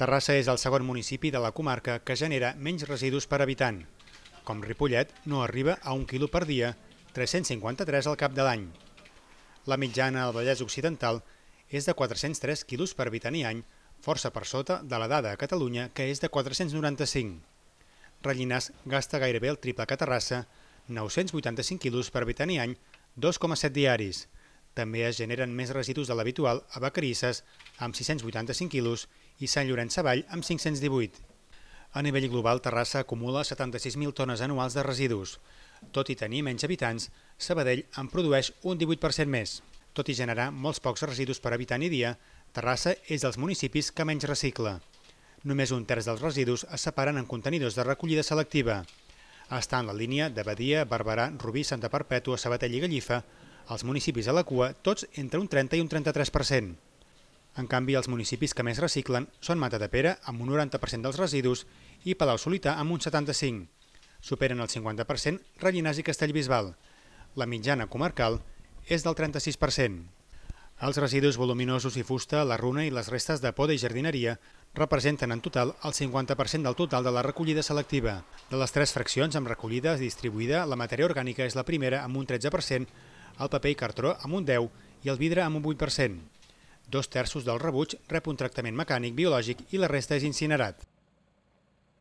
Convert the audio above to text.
Terrassa és el segon municipi de la comarca que genera menys residus per habitant. Com Ripollet, no arriba a un quilo per dia, 353 al cap de l'any. La mitjana al Vallès Occidental és de 403 quilos per habitant i any, força per sota de la dada a Catalunya, que és de 495. Rellinars gasta gairebé el triple que Terrassa, 985 quilos per habitant i any, 2,7 diaris. També es generen més residus de l'habitual a Vacarisses, amb 685 quilos, i Sant Llorenç Savall, amb 518. A nivell global, Terrassa acumula 76.000 tones anuals de residus. Tot i tenir menys habitants, Sabadell en produeix un 18% més. Tot i generar molts pocs residus per habitant i dia, Terrassa és dels municipis que menys recicla. Només un terç dels residus es separen en contenidors de recollida selectiva. Està en la línia de Badia, Barberà, Rubí, Santa Perpètua, Sabatell i Gallifa, els municipis a la cua, tots entre un 30 i un 33%. En canvi, els municipis que més reciclen són Matadepera, amb un 90% dels residus, i Palau Solità, amb un 75%. Superen el 50% Rellinars i Castellbisbal. La mitjana comarcal és del 36%. Els residus voluminosos i fusta, la runa i les restes de poda i jardineria representen en total el 50% del total de la recollida selectiva. De les tres fraccions amb recollida distribuïda, la matèria orgànica és la primera amb un 13%, el paper i cartró amb un 10% i el vidre amb un 8%. Dos terços del rebuig rep un tractament mecànic biològic i la resta és incinerat.